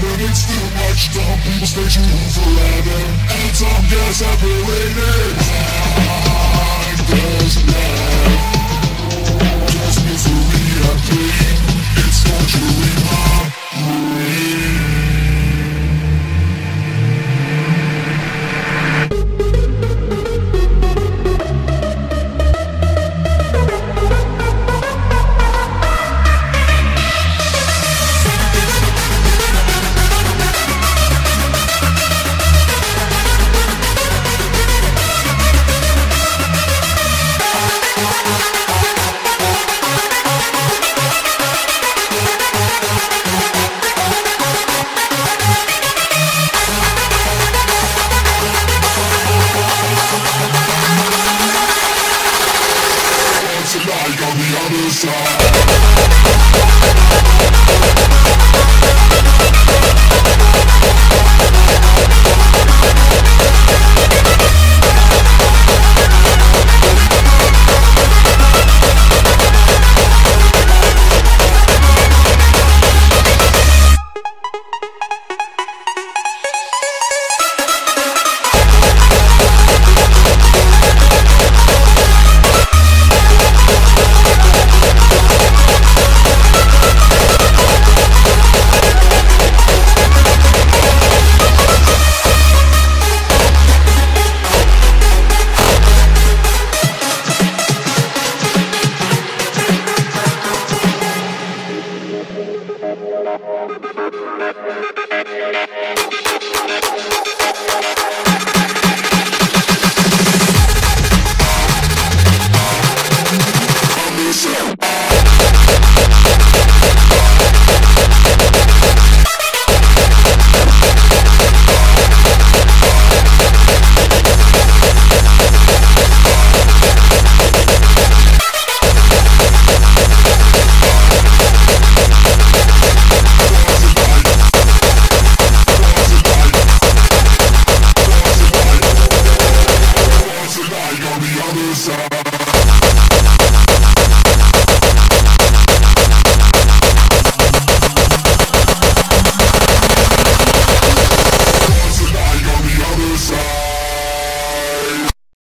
But it's too much Dumb people stay true forever And some get separated Time goes by